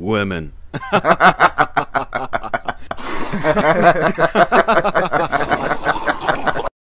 Women.